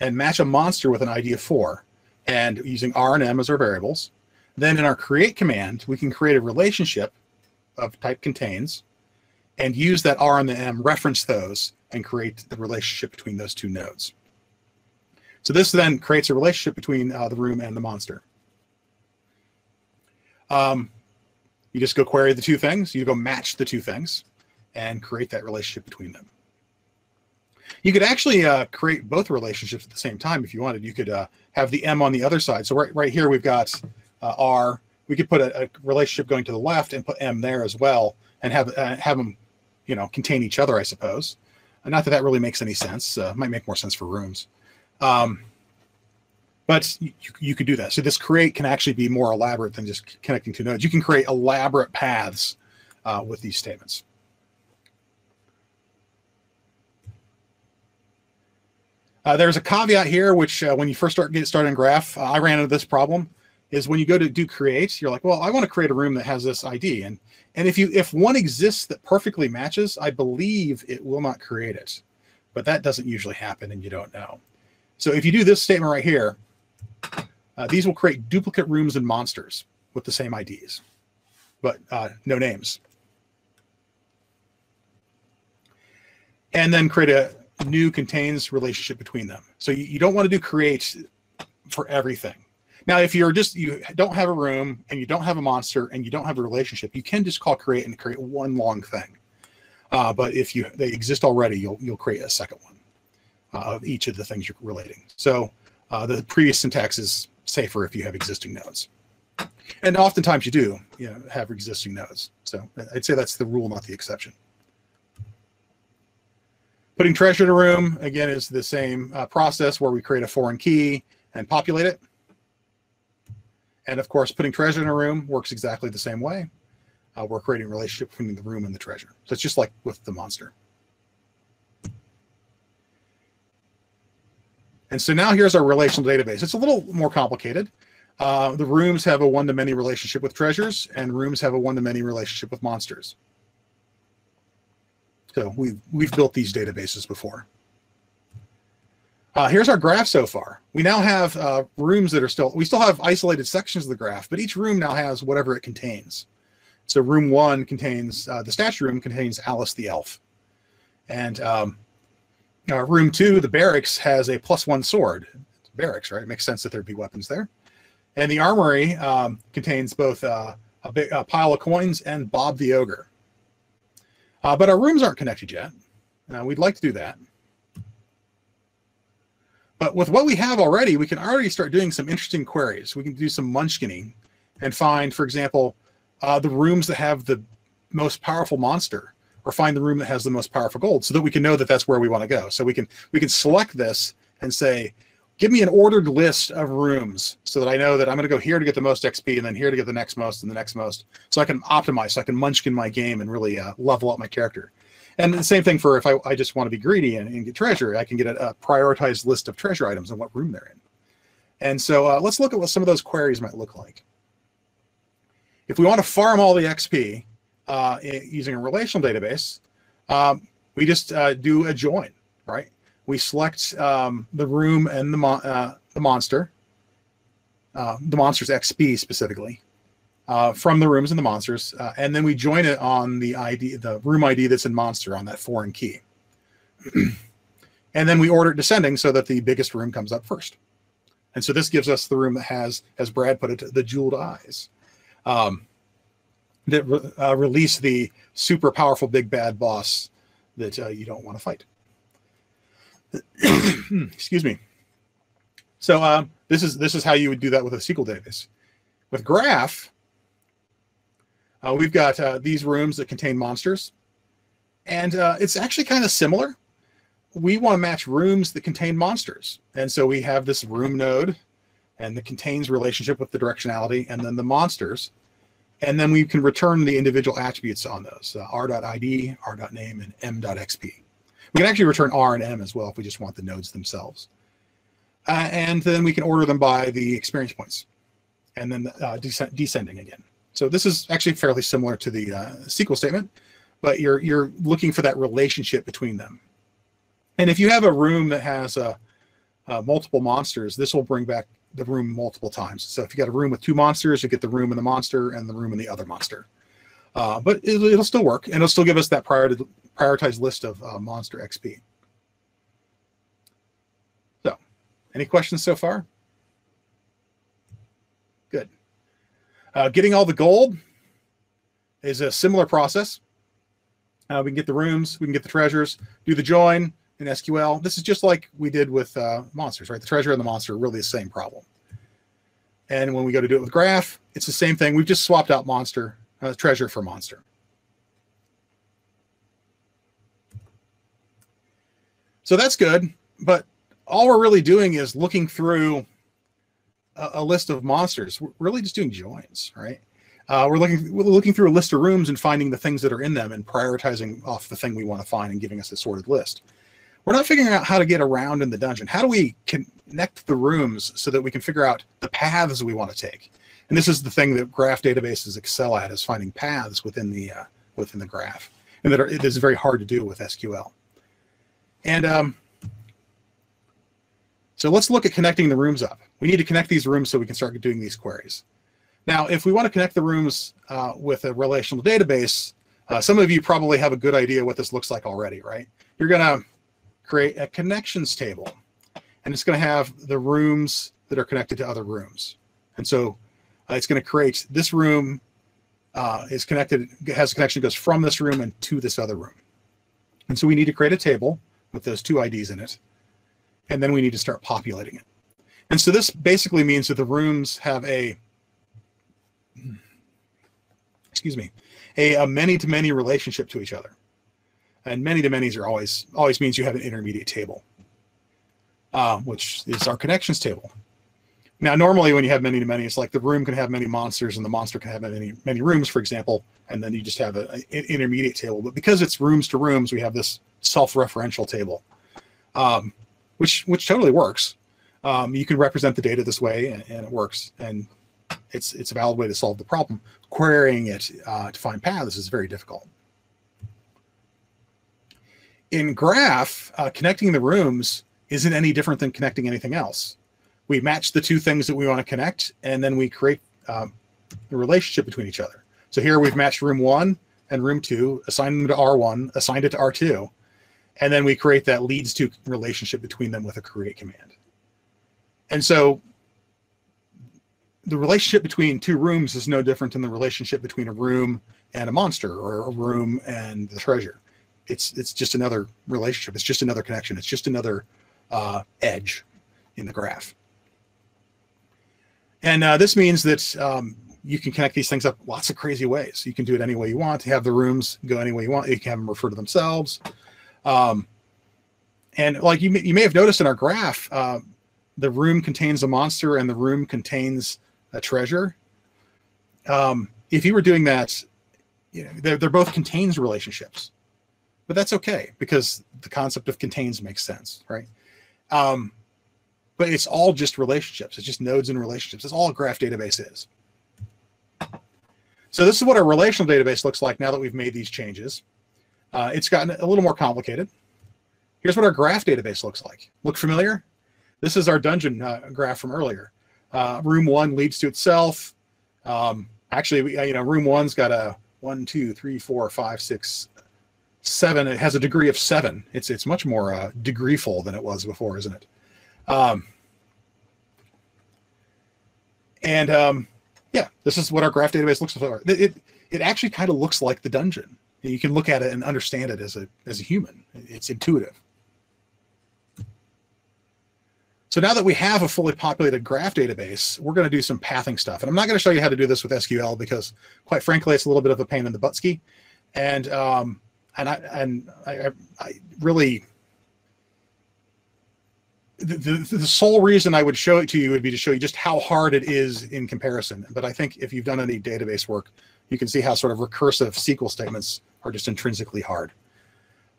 and match a monster with an ID of four and using R and M as our variables. Then in our create command, we can create a relationship of type contains and use that R and the M, reference those, and create the relationship between those two nodes. So this then creates a relationship between uh, the room and the monster. Um, You just go query the two things. You go match the two things and create that relationship between them. You could actually uh, create both relationships at the same time if you wanted. You could uh, have the M on the other side. So right, right here we've got uh, R. We could put a, a, relationship going to the left and put M there as well, and have uh, have them, you know, contain each other. I suppose. Not that that really makes any sense. Uh, might make more sense for rooms. Um, but you, you could do that. So this create can actually be more elaborate than just connecting two nodes. You can create elaborate paths uh, with these statements. Uh, there's a caveat here, which uh, when you first start get started in Graph, uh, I ran into this problem. Is when you go to do create, you're like, well, I want to create a room that has this ID, and and if you if one exists that perfectly matches, I believe it will not create it, but that doesn't usually happen, and you don't know. So if you do this statement right here, uh, these will create duplicate rooms and monsters with the same IDs, but uh, no names. And then create a new contains relationship between them. So you, you don't want to do create for everything. Now, if you're just you don't have a room and you don't have a monster and you don't have a relationship, you can just call create and create one long thing. Uh, but if you they exist already, you'll you'll create a second one uh, of each of the things you're relating. So uh, the previous syntax is safer if you have existing nodes. And oftentimes you do you know, have existing nodes. So I'd say that's the rule, not the exception. Putting treasure in a room, again, is the same uh, process where we create a foreign key and populate it. And of course, putting treasure in a room works exactly the same way. Uh, we're creating a relationship between the room and the treasure. So it's just like with the monster. And so now here's our relational database. It's a little more complicated. Uh, the rooms have a one-to-many relationship with treasures, and rooms have a one-to-many relationship with monsters. So we've, we've built these databases before. Uh, here's our graph so far. We now have uh, rooms that are still, we still have isolated sections of the graph, but each room now has whatever it contains. So room one contains, uh, the statue room contains Alice the elf. And um, uh, room two, the barracks, has a plus one sword. It's barracks, right? It makes sense that there'd be weapons there. And the armory um, contains both uh, a, big, a pile of coins and Bob the ogre. Uh, but our rooms aren't connected yet. We'd like to do that. But with what we have already, we can already start doing some interesting queries. We can do some munchkining and find, for example, uh, the rooms that have the most powerful monster or find the room that has the most powerful gold so that we can know that that's where we want to go. So we can we can select this and say, give me an ordered list of rooms so that I know that I'm going to go here to get the most XP and then here to get the next most and the next most. So I can optimize, so I can munchkin my game and really uh, level up my character. And the same thing for if I, I just want to be greedy and, and, get treasure, I can get a, a, prioritized list of treasure items and what room they're in. And so uh, let's look at what some of those queries might look like. If we want to farm all the XP, uh, using a relational database, um, we just uh, do a join, right? We select um, the room and the, uh, the monster, uh, the monster's XP specifically, uh, from the rooms and the monsters, uh, and then we join it on the ID, the room ID that's in monster on that foreign key. and then we order it descending so that the biggest room comes up first. And so this gives us the room that has, as Brad put it, the jeweled eyes. Um, that re uh, release the super powerful big bad boss that uh, you don't want to fight. Excuse me. So um, this is this is how you would do that with a SQL database. With Graph, uh, we've got uh, these rooms that contain monsters, and uh, it's actually kind of similar. We want to match rooms that contain monsters, and so we have this room node, and the contains relationship with the directionality, and then the monsters and then we can return the individual attributes on those, uh, r.id, r.name, and m.xp. We can actually return r and m as well if we just want the nodes themselves. Uh, and then we can order them by the experience points, and then uh, descending again. So this is actually fairly similar to the uh, SQL statement, but you're you're looking for that relationship between them. And if you have a room that has uh, uh, multiple monsters, this will bring back the room multiple times. So if you got a room with two monsters, you get the room and the monster and the room and the other monster. Uh, but it, will still work, and it'll still give us that prioritized list of uh, monster XP. So, any questions so far? Good. Uh, getting all the gold. is a similar process. Uh, we can get the rooms, we can get the treasures, do the join in SQL. This is just like we did with uh, monsters, right? The treasure and the monster are really the same problem. And when we go to do it with graph, it's the same thing. We've just swapped out monster, uh, treasure for monster. So that's good, but all we're really doing is looking through a, a list of monsters. We're really just doing joins, right? Uh, we're looking we're looking through a list of rooms and finding the things that are in them and prioritizing off the thing we want to find and giving us a sorted list. We're not figuring out how to get around in the dungeon. How do we connect the rooms so that we can figure out the paths we want to take? And this is the thing that graph databases excel at is finding paths within the uh, within the graph, and that are, it is very hard to do with SQL. And um, so let's look at connecting the rooms up. We need to connect these rooms so we can start doing these queries. Now, if we want to connect the rooms uh, with a relational database, uh, some of you probably have a good idea what this looks like already, right? You're going to create a connections table, and it's going to have the rooms that are connected to other rooms. And so uh, it's going to create this room uh, is connected, has a connection goes from this room and to this other room. And so we need to create a table with those two IDs in it. And then we need to start populating it. And so this basically means that the rooms have a, excuse me, a, many-to-many relationship to each other. And many-to-manys are always always means you have an intermediate table, uh, which is our connections table. Now, normally when you have many-to-many, it's like the room can have many monsters and the monster can have many many rooms, for example, and then you just have an intermediate table. But because it's rooms to rooms, we have this self-referential table, um, which which totally works. Um, you can represent the data this way, and, and, it works, and it's it's a valid way to solve the problem. Querying it uh, to find paths is very difficult. In Graph, uh, connecting the rooms isn't any different than connecting anything else. We match the two things that we want to connect, and then we create um, a relationship between each other. So here we've matched room one and room two, assigned them to R1, assigned it to R2, and then we create that leads to relationship between them with a create command. And so the relationship between two rooms is no different than the relationship between a room and a monster or a room and the treasure. It's it's just another relationship. It's just another connection. It's just another uh, edge in the graph. And uh, this means that um, you can connect these things up lots of crazy ways. You can do it any way you want. You have the rooms go any way you want. You can have them refer to themselves. Um, and like you may, you may have noticed in our graph, uh, the room contains a monster and the room contains a treasure. Um, if you were doing that, you know, they're, they're both contains relationships, but that's okay because the concept of contains makes sense, right? Um, but it's all just relationships. It's just nodes and relationships. That's all a graph database is. So this is what our relational database looks like now that we've made these changes. Uh, it's gotten a little more complicated. Here's what our graph database looks like. Look familiar? This is our dungeon uh, graph from earlier. Uh, room one leads to itself. Um, actually, we, uh, you know, room one's got a one, two, three, four, five, six, seven. It has a degree of seven. It's it's much more uh, degreeful than it was before, isn't it? Um, and um, yeah, this is what our graph database looks like. It, it, it actually kind of looks like the dungeon you can look at it and understand it as a as a human. It's intuitive. So now that we have a fully populated graph database, we're going to do some pathing stuff. And I'm not going to show you how to do this with SQL because, quite frankly, it's a little bit of a pain in the butt ski. And um, and I and I, I really the, the, the sole reason I would show it to you would be to show you just how hard it is in comparison. But I think if you've done any database work, you can see how sort of recursive SQL statements are just intrinsically hard.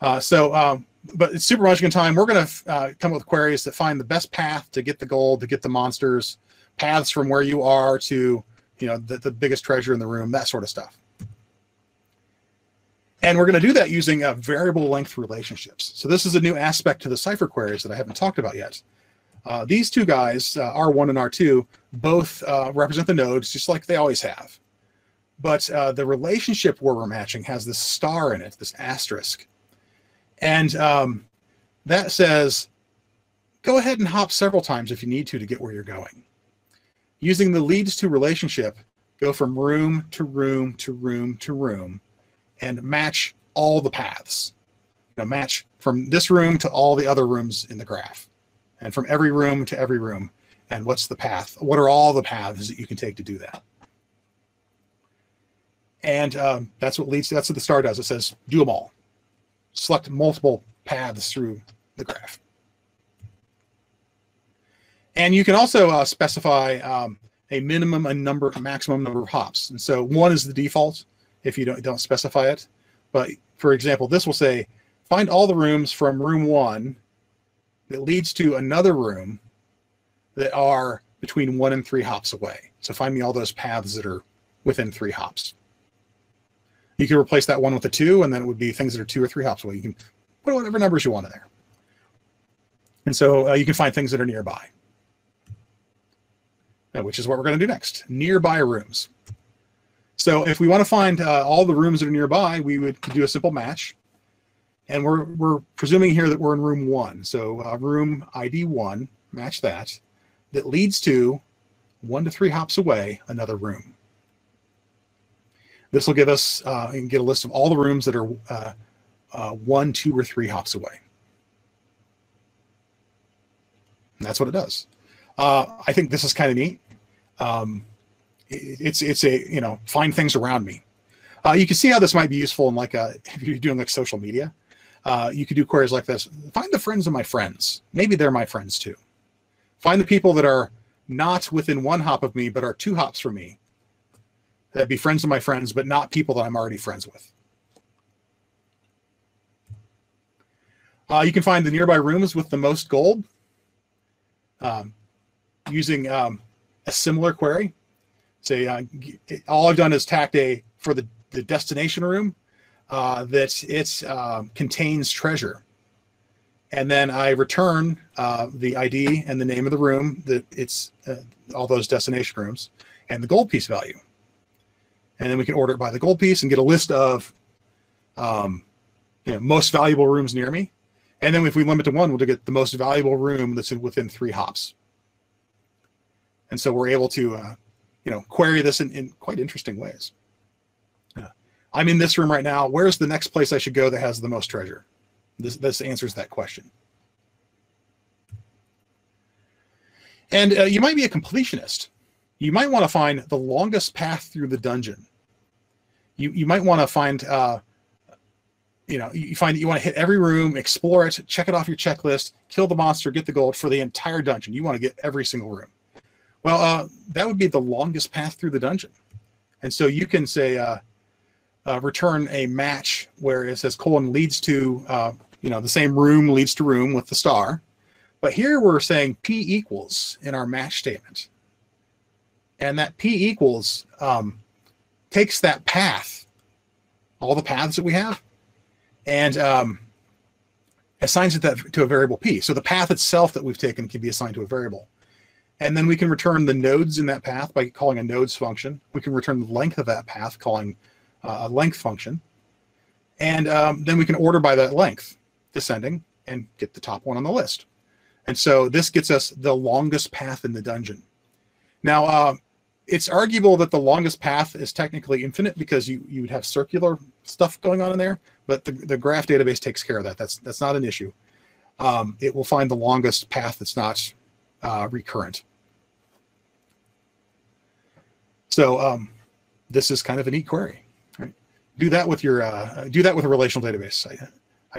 Uh, so, um, but it's super in time. We're going to uh, come up with queries that find the best path to get the gold, to get the monsters, paths from where you are to, you know, the, the biggest treasure in the room, that sort of stuff. And we're going to do that using uh, variable length relationships. So this is a new aspect to the Cypher queries that I haven't talked about yet. Uh, these two guys, uh, R1 and R2, both uh, represent the nodes just like they always have. But uh, the relationship where we're matching has this star in it, this asterisk. And um, that says, go ahead and hop several times if you need to to get where you're going. Using the leads to relationship, go from room to room to room to room and match all the paths. You know, match from this room to all the other rooms in the graph and from every room to every room. And what's the path? What are all the paths that you can take to do that? And um, that's what leads, that's what the star does. It says, do them all. Select multiple paths through the graph. And you can also uh, specify um, a minimum and number, a maximum number of hops. And so one is the default if you don't, don't specify it. But for example, this will say, find all the rooms from room one that leads to another room that are between one and three hops away. So find me all those paths that are within three hops. You could replace that one with a two, and then it would be things that are two or three hops away. You can put whatever numbers you want in there. And so uh, you can find things that are nearby, uh, which is what we're going to do next. Nearby rooms. So if we want to find uh, all the rooms that are nearby, we would do a simple match. And we're, we're presuming here that we're in room one. So uh, room ID one, match that, that leads to one to three hops away, another room. This will give us uh, and get a list of all the rooms that are uh, uh, one, two, or three hops away. And that's what it does. Uh, I think this is kind of neat. Um, it, it's it's a you know find things around me. Uh, you can see how this might be useful in like a if you're doing like social media. Uh, you could do queries like this. Find the friends of my friends. Maybe they're my friends too. Find the people that are not within one hop of me, but are two hops from me. That'd be friends of my friends, but not people that I'm already friends with. Uh, you can find the nearby rooms with the most gold um, using um, a similar query. Say, uh, all I've done is tacked a for the, the destination room uh, that it uh, contains treasure. And then I return uh, the ID and the name of the room that it's uh, all those destination rooms and the gold piece value. And then we can order it by the gold piece and get a list of um, you know, most valuable rooms near me. And then if we limit to one, we'll get the most valuable room that's within three hops. And so we're able to, uh, you know, query this in, in quite interesting ways. I'm in this room right now. Where's the next place I should go that has the most treasure? This, this answers that question. And uh, you might be a completionist. You might want to find the longest path through the dungeon. You, you might want to find, uh, you know, you find that you want to hit every room, explore it, check it off your checklist, kill the monster, get the gold for the entire dungeon. You want to get every single room. Well, uh, that would be the longest path through the dungeon. And so you can say, uh, uh, return a match where it says colon leads to, uh, you know, the same room leads to room with the star. But here we're saying P equals in our match statement. And that P equals um, takes that path, all the paths that we have, and um, assigns it that to a variable P. So the path itself that we've taken can be assigned to a variable. And then we can return the nodes in that path by calling a nodes function. We can return the length of that path calling a length function. And um, then we can order by that length, descending, and get the top one on the list. And so this gets us the longest path in the dungeon. Now, uh, it's arguable that the longest path is technically infinite because you you would have circular stuff going on in there, but the, the graph database takes care of that. That's that's not an issue. Um, it will find the longest path that's not uh, recurrent. So um, this is kind of a neat query Right? do that with your uh, do that with a relational database. I,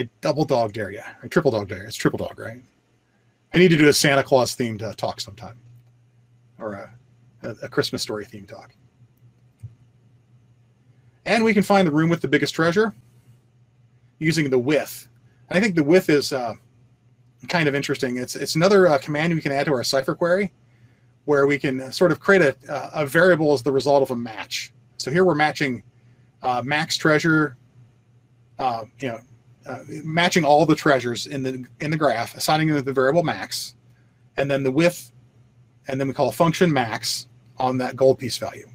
I double dog dare you. I triple dog dare. It's triple dog, right? I need to do a Santa Claus themed uh, talk sometime, or a, a Christmas story theme talk. And we can find the room with the biggest treasure using the with. I think the with is uh, kind of interesting. It's it's another uh, command we can add to our Cypher query, where we can sort of create a, a variable as the result of a match. So here we're matching uh, max treasure, uh, you know, uh, matching all the treasures in the in the graph, assigning them the variable max, and then the with, and then we call a function max on that gold piece value,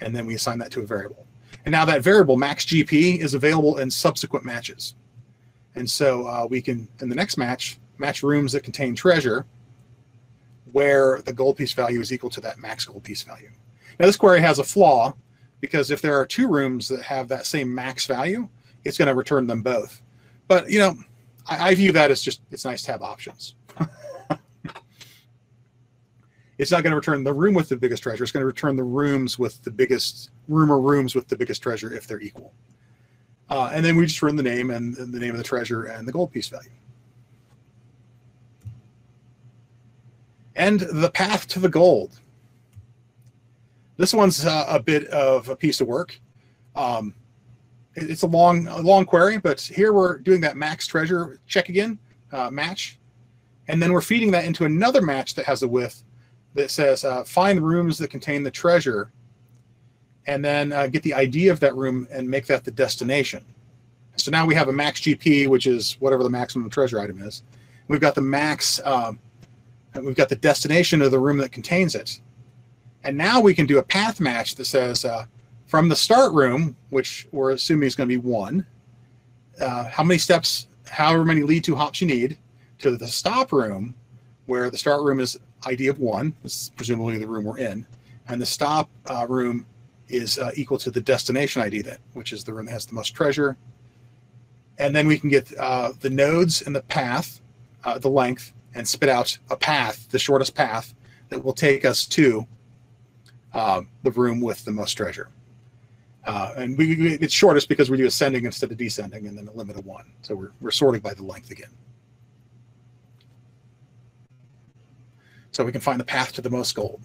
and then we assign that to a variable. And now that variable max GP is available in subsequent matches, and so uh, we can in the next match match rooms that contain treasure, where the gold piece value is equal to that max gold piece value. Now this query has a flaw because if there are two rooms that have that same max value, it's going to return them both. But you know, I, I view that as just it's nice to have options. It's not going to return the room with the biggest treasure. It's going to return the rooms with the biggest room or rooms with the biggest treasure if they're equal. Uh, and then we just run the name and, the name of the treasure and the gold piece value. And the path to the gold. This one's uh, a bit of a piece of work. Um, it's a long, a long query, but here we're doing that max treasure check again uh, match, and then we're feeding that into another match that has a with that says uh, find rooms that contain the treasure, and then uh, get the ID of that room and make that the destination. So now we have a max GP, which is whatever the maximum treasure item is. We've got the max, um, we've got the destination of the room that contains it. And now we can do a path match that says uh, from the start room, which we're assuming is going to be one, uh, how many steps, however many lead to hops you need, to the stop room, where the start room is ID of one, this is presumably the room we're in, and the stop uh, room is uh, equal to the destination ID that, which is the room that has the most treasure. And then we can get uh, the nodes and the path, uh, the length, and spit out a path, the shortest path that will take us to uh, the room with the most treasure. Uh, and we, we, it's shortest because we do ascending instead of descending and then a limit of one. So we're, we're sorting by the length again. So we can find the path to the most gold.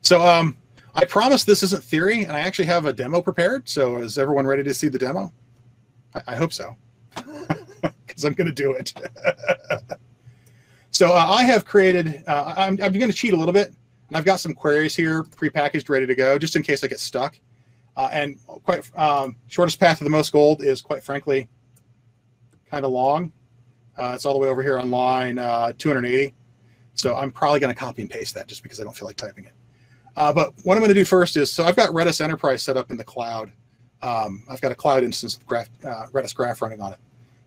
So um, I promise this isn't theory, and I actually have a demo prepared. So is everyone ready to see the demo? I, I hope so, because I'm going to do it. so uh, I have created, uh, I'm, I'm going to cheat a little bit, and I've got some queries here prepackaged, ready to go, just in case I get stuck. Uh, and quite um, shortest path to the most gold is quite frankly kind of long. Uh, it's all the way over here on line uh, 280. So I'm probably going to copy and paste that just because I don't feel like typing it. Uh, but what I'm going to do first is, so I've got Redis Enterprise set up in the cloud. Um, I've got a cloud instance of Graph, uh, Redis Graph running on it.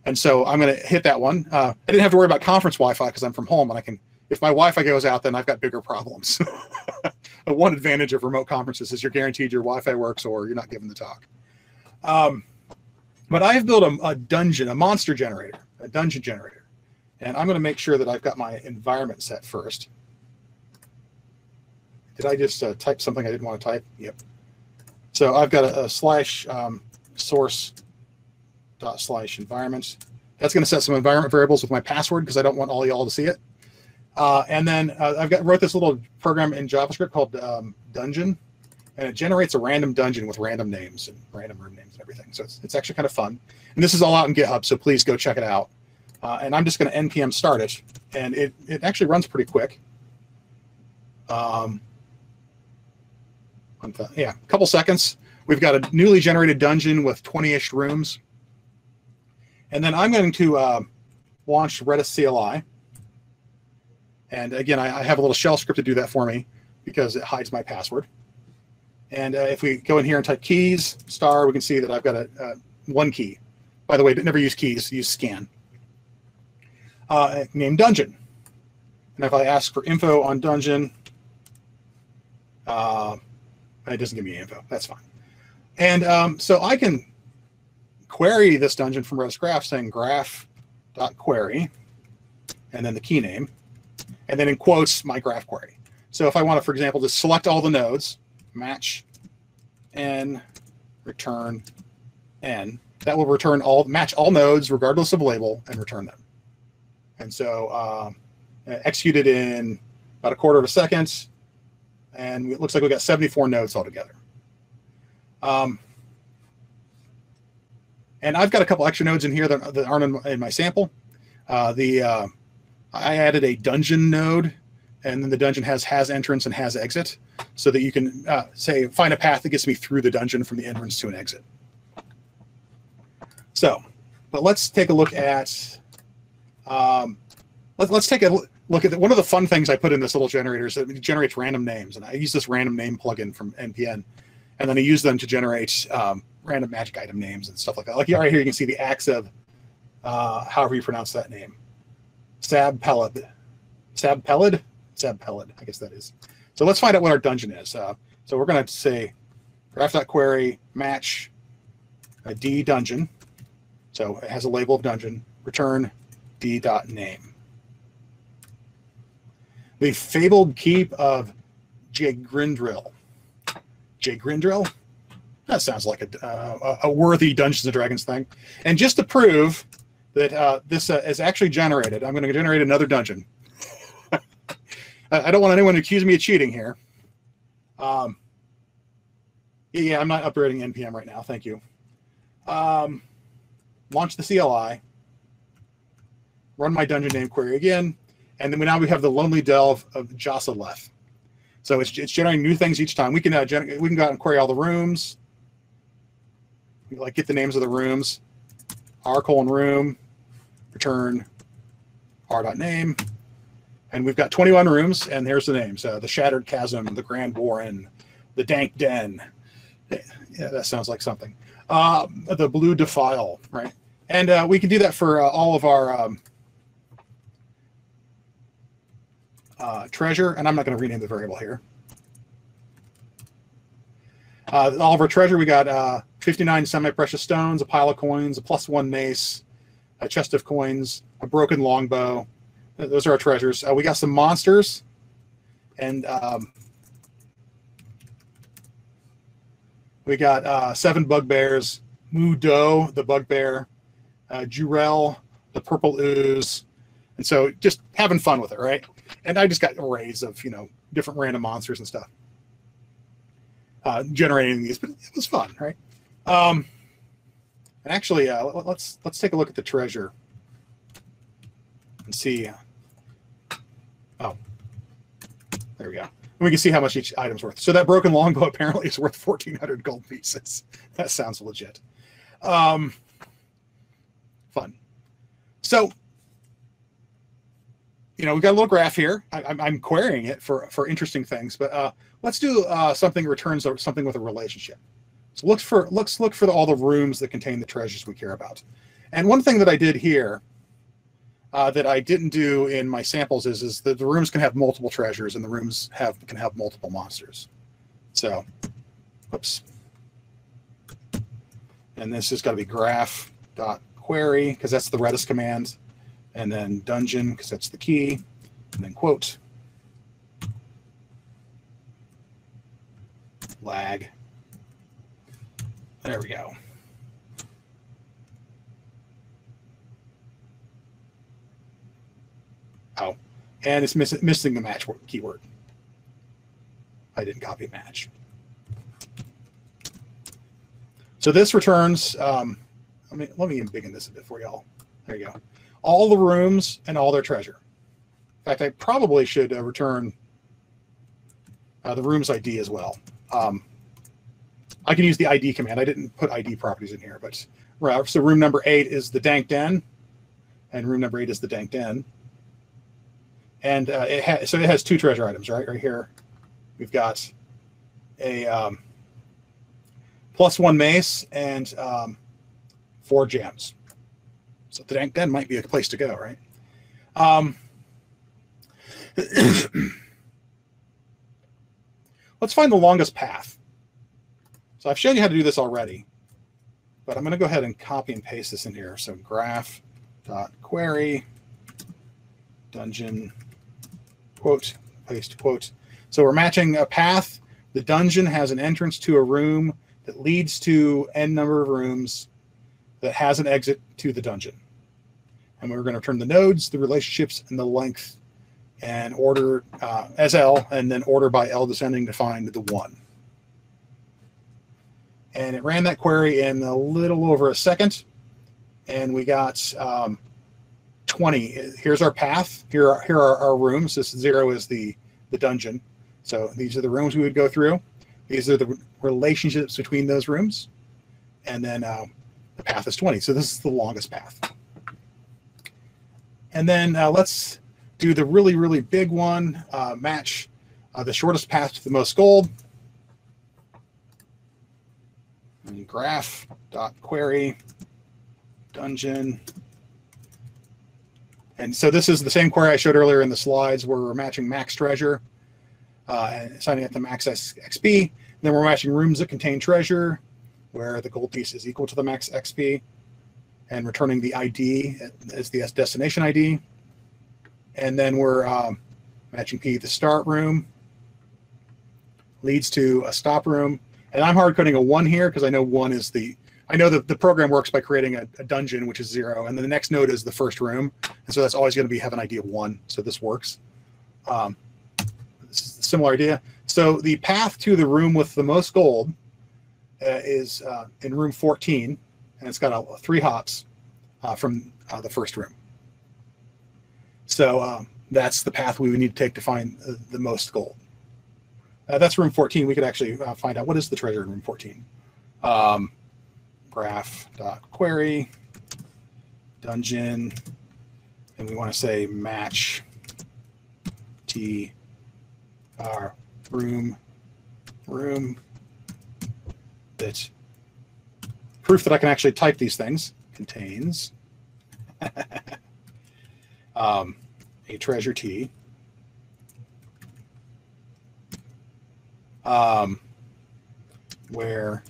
And so I'm going to hit that one. Uh, I didn't have to worry about conference Wi-Fi because I'm from home and I can, if my Wi-Fi goes out, then I've got bigger problems. one advantage of remote conferences is you're guaranteed your Wi-Fi works or you're not giving the talk. Um, but I have built a, a dungeon, a monster generator, a dungeon generator. And I'm going to make sure that I've got my environment set first. Did I just uh, type something I didn't want to type? Yep. So I've got a, a slash um, source dot slash environment. That's going to set some environment variables with my password because I don't want all y'all to see it. Uh, and then uh, I've got wrote this little program in JavaScript called um, Dungeon, and it generates a random dungeon with random names and random room names and everything. So it's, it's actually kind of fun. And this is all out in GitHub, so please go check it out. Uh, and I'm just going to npm start it, and it, it actually runs pretty quick. Um, yeah, a couple seconds. We've got a newly generated dungeon with 20-ish rooms. And then I'm going to uh, launch Redis CLI. And again, I, I, have a little shell script to do that for me because it hides my password. And uh, if we go in here and type keys, star, we can see that I've got a, uh, one key. By the way, never use keys, use scan uh, named Dungeon. And if I ask for info on Dungeon, uh, it doesn't give me info. That's fine. And um, so I can query this dungeon from Redis Graph saying graph.query and then the key name, and then in quotes, my graph query. So if I want to, for example, just select all the nodes, match n, return n, that will return all match all nodes regardless of label and return them. And so um, executed in about a quarter of a second. And it looks like we got 74 nodes altogether. Um, and I've got a couple extra nodes in here that, that aren't in, in, my sample. Uh, the uh, I added a dungeon node, and then the dungeon has has entrance and has exit, so that you can uh, say find a path that gets me through the dungeon from the entrance to an exit. So, but let's take a look at um, let, us take a look at the, one of the fun things I put in this little generator is that it generates random names, and I use this random name plugin from npm, and then I use them to generate um, random magic item names and stuff like that. Like right here, you can see the Axeb, uh, however you pronounce that name, Sab Pelid, Sab Pelid, Sab Pelid, I guess that is. So let's find out what our dungeon is. Uh, So we're going to say graph.query match a D dungeon. So it has a label of dungeon, return D.name. The fabled keep of Jagrindril. Jagrindril? That sounds like a, uh, a worthy Dungeons and Dragons thing. And just to prove that uh, this uh, is actually generated, I'm going to generate another dungeon. I don't want anyone to accuse me of cheating here. Um, yeah, I'm not upgrading npm right now. Thank you. Um, launch the CLI. Run my dungeon name query again, and then we, now we have the lonely delve of Josaleth. So it's, it's generating new things each time. We can uh, we can go out and query all the rooms. We like get the names of the rooms. R colon room, return r dot name, And we've got 21 rooms, and here's the names. Uh, the Shattered Chasm, the Grand Warren, the Dank Den. Yeah, that sounds like something. Uh, the Blue Defile, right? And uh, we can do that for uh, all of our um, uh, treasure, and I'm not going to rename the variable here. Uh, all of our treasure, we got uh, 59 semi-precious stones, a pile of coins, a plus one mace, a chest of coins, a broken longbow. Those are our treasures. Uh, we got some monsters, and um, we got uh, seven bugbears, Mudo, the bugbear, uh, Jurel, the purple ooze, and so just having fun with it, right? And I just got arrays of you know different random monsters and stuff, uh, generating these, but it was fun, right? Um, and actually, uh, let's let's take a look at the treasure and see. Oh, there we go. And we can see how much each item's worth. So that broken longbow apparently is worth 1,400 gold pieces. That sounds legit. Um, fun. So you know, we've got a little graph here. I, am querying it for, for interesting things, but uh, let's do uh, something returns something with a relationship. So look for let's look for the, all the rooms that contain the treasures we care about. And one thing that I did here uh, that I didn't do in my samples is is that the rooms can have multiple treasures and the rooms have can have multiple monsters. So, oops. And this has got to be graph dot query because that's the Redis command and then dungeon, because that's the key, and then quote. Lag. There we go. Oh, and it's miss missing the match keyword. I didn't copy match. So this returns, um, I mean, let me embiggen this a bit for y'all. There you go all the rooms and all their treasure. In fact, I probably should uh, return uh, the room's ID as well. Um, I can use the ID command. I didn't put ID properties in here, but so room number eight is the Dank Den, and room number eight is the Dank Den. And uh, it has so it has two treasure items, right? Right here, we've got a um, plus one mace and um, four gems. So Den might be a place to go, right? Um, let's find the longest path. So I've shown you how to do this already, but I'm going to go ahead and copy and paste this in here. So graph dot query dungeon quote paste quote. So we're matching a path. The dungeon has an entrance to a room that leads to n number of rooms that has an exit to the dungeon and we're going to return the nodes, the relationships, and the length, and order uh, as L, and then order by L descending to find the one. And it ran that query in a little over a second, and we got um, 20. Here's our path. Here are, here are our rooms. This zero is the, the dungeon. So these are the rooms we would go through. These are the relationships between those rooms. And then uh, the path is 20. So this is the longest path. And then uh, let's do the really, really big one, uh, match uh, the shortest path to the most gold. And graph dot query dungeon. And so this is the same query I showed earlier in the slides where we're matching max treasure. uh, and assigning it to max XP. Then we're matching rooms that contain treasure, where the gold piece is equal to the max XP, and returning the ID as the destination ID. And then we're um, matching P the start room leads to a stop room. And I'm hard coding a one here because I know one is the I know that the program works by creating a, a, dungeon, which is zero, and then the next node is the first room, and so that's always going to be have an ID of one. So this works. Um, this is a similar idea. So the path to the room with the most gold uh, is uh, in room 14, and it's got a, three hops uh, from uh, the first room. So um, that's the path we would need to take to find the most gold. Uh, that's room 14. We could actually uh, find out what is the treasure in room 14. Um, graph.query dungeon, and we want to say match t our room room that proof that I can actually type these things. Contains. Um, a treasure T. Um, where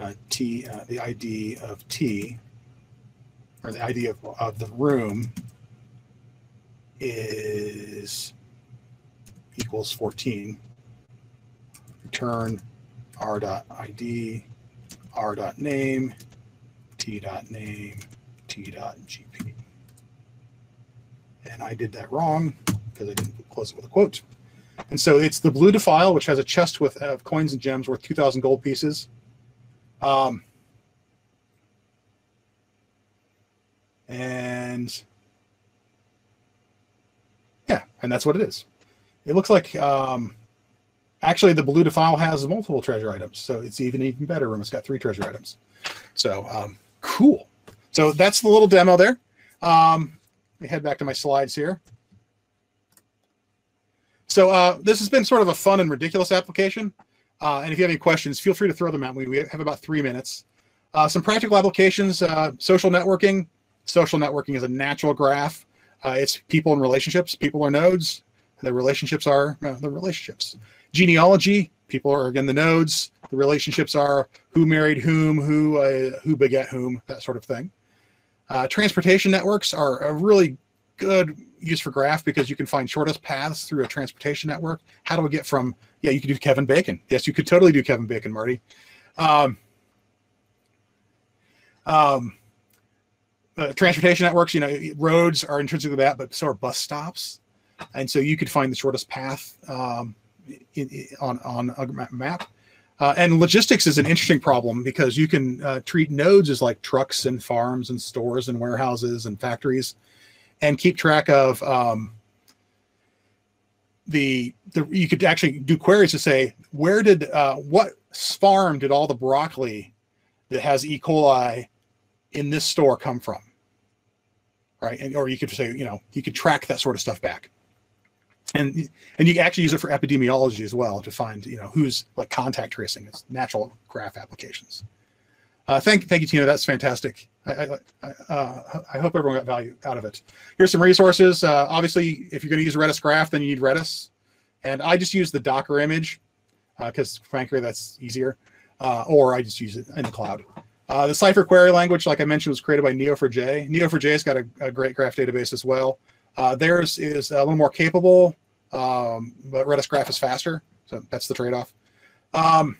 uh, T, uh, the ID of T, or the ID of, of the room is equals 14. Return r dot ID, r dot name, t dot name, t dot gp. And I did that wrong because I didn't close it with a quote. And so it's the blue defile, which has a chest with uh, coins and gems worth 2,000 gold pieces. Um, and yeah, and that's what it is. It looks like um, actually the blue defile has multiple treasure items, so it's even even better room. It's got three treasure items. So um, cool. So that's the little demo there. Um, let me head back to my slides here. So uh, this has been sort of a fun and ridiculous application. Uh, and if you have any questions, feel free to throw them at me. We have about three minutes. Uh, some practical applications, uh, social networking. Social networking is a natural graph. Uh, it's people and relationships. People are nodes. The relationships are uh, the relationships. Genealogy, people are again the nodes. The relationships are who married whom, who uh, who beget whom, that sort of thing. Uh, transportation networks are a really good use for graph because you can find shortest paths through a transportation network. How do we get from, yeah, you could do Kevin Bacon. Yes, you could totally do Kevin Bacon, Marty. Um, um, uh, transportation networks, you know, roads are intrinsically that, but so are bus stops. And so you could find the shortest path um, in, in, on, on a map. Uh, and logistics is an interesting problem because you can uh, treat nodes as like trucks and farms and stores and warehouses and factories and keep track of um, the the you could actually do queries to say where did uh, what farm did all the broccoli that has E. coli in this store come from, right? And or you could say you know you could track that sort of stuff back, and and you actually use it for epidemiology as well to find you know who's like contact tracing. It's natural graph applications. Uh, thank, thank you, Tina. That's fantastic. I, I, uh, I, hope everyone got value out of it. Here's some resources. Uh, obviously, if you're going to use Redis Graph, then you need Redis. And I just use the Docker image because, uh, frankly, that's easier. Uh, or I just use it in the cloud. Uh, the Cypher query language, like I mentioned, was created by Neo4j. Neo4j has got a, a great graph database as well. Theirs is a little more capable, um, but Redis Graph is faster. So that's the trade-off. Um,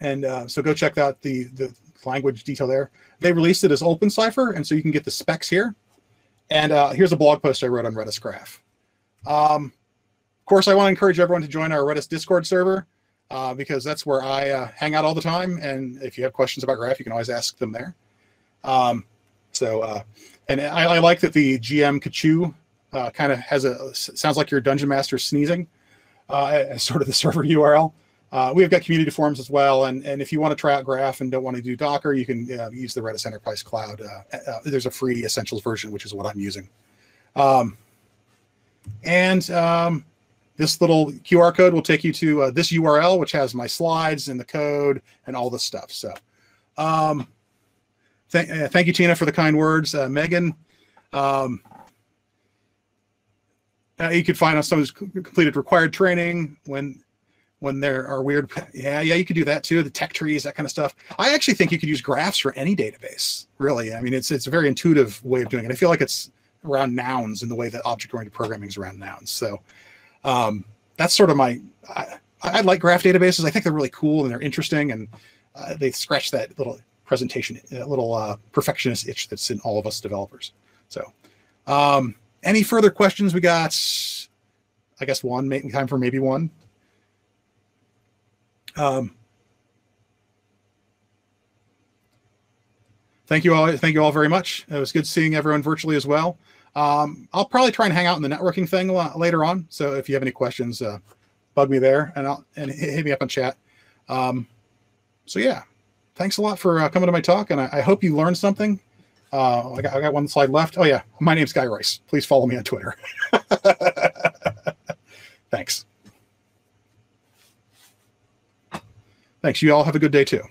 and uh, so go check out the, the language detail there. They released it as openCypher, and so you can get the specs here. And uh, here's a blog post I wrote on Redis Graph. Um, of course, I want to encourage everyone to join our Redis Discord server uh, because that's where I uh, hang out all the time. And if you have questions about Graph, you can always ask them there. Um, so, uh, and I, I, like that the GM Kachu uh, kind of has a sounds like your dungeon master sneezing as sort of the server URL. Uh, we've got community forums as well, and, and if you want to try out Graph and don't want to do Docker, you can uh, use the Redis Enterprise Cloud. Uh, uh, there's a free Essentials version, which is what I'm using. Um, and um, this little QR code will take you to uh, this URL, which has my slides and the code and all the stuff. So um, uh, thank you, Tina, for the kind words. Megan, um, Uh, you could find out someone who's completed required training when when there are weird yeah yeah you could do that too the tech trees that kind of stuff. I actually think you could use graphs for any database really. I mean it's it's a very intuitive way of doing it. I feel like it's around nouns in the way that object oriented programming is around nouns. So um, that's sort of my I, I, like graph databases. I think they're really cool and they're interesting and uh, they scratch that little presentation that little uh, perfectionist itch that's in all of us developers so um, any further questions we got i guess one time for maybe one um, thank you all. Thank you all very much. It was good seeing everyone virtually as well. Um, I'll probably try and hang out in the networking thing later on. So if you have any questions, uh, bug me there and I'll and hit me up on chat. Um, so yeah, thanks a lot for uh, coming to my talk, and I, I hope you learned something. Uh, I, got, I got one slide left. Oh yeah, my name's Guy Royse. Please follow me on Twitter. thanks. Thanks. You all have a good day too.